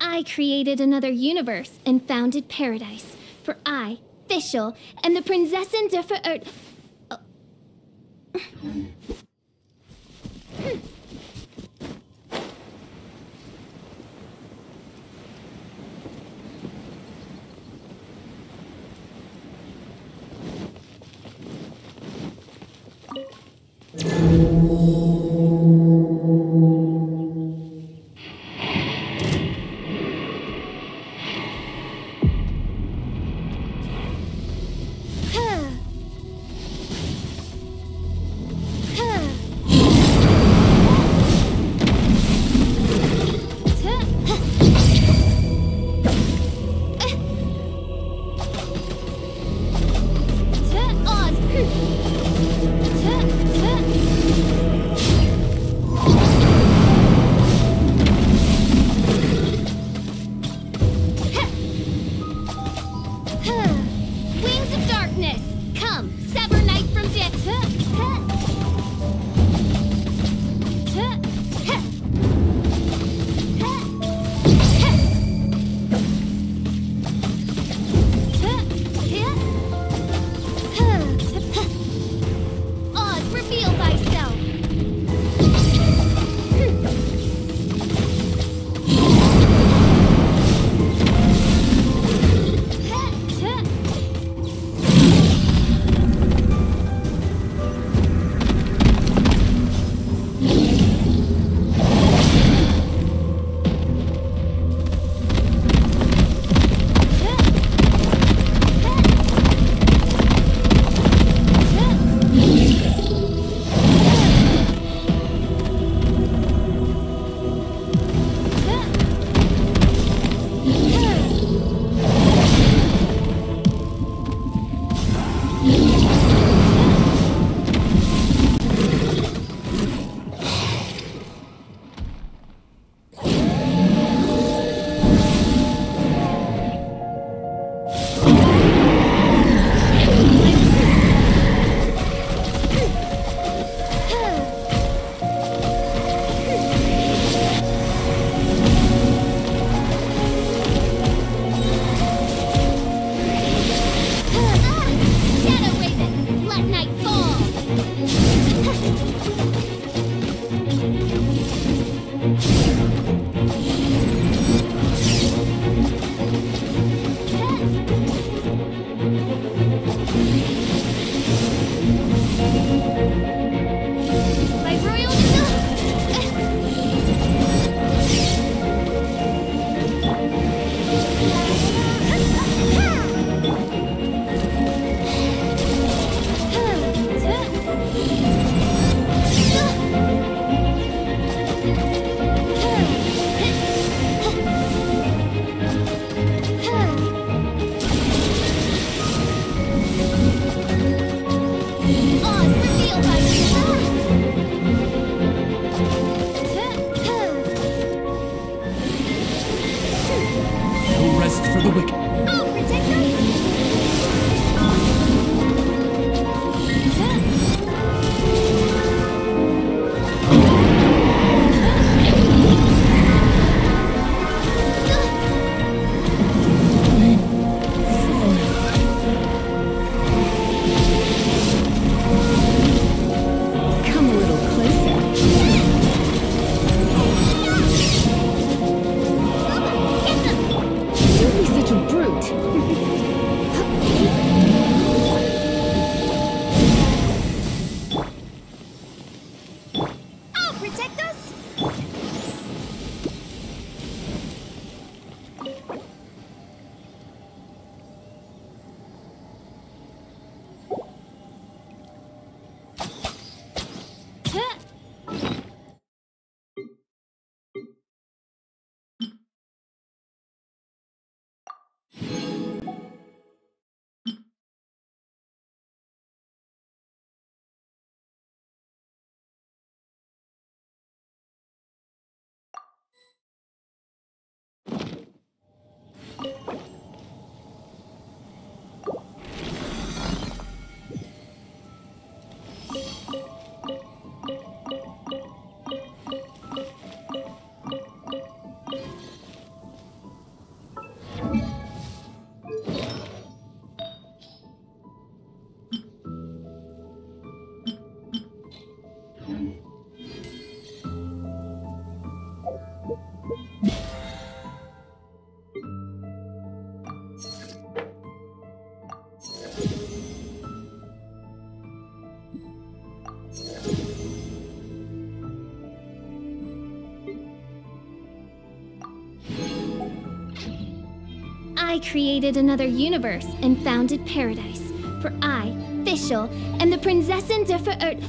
I created another universe and founded paradise. For I, Fischl, am the Prinzessin der Verirrt. for the wicked. I created another universe and founded paradise. For I, Fischl, and the Prinzessin der Verirrt.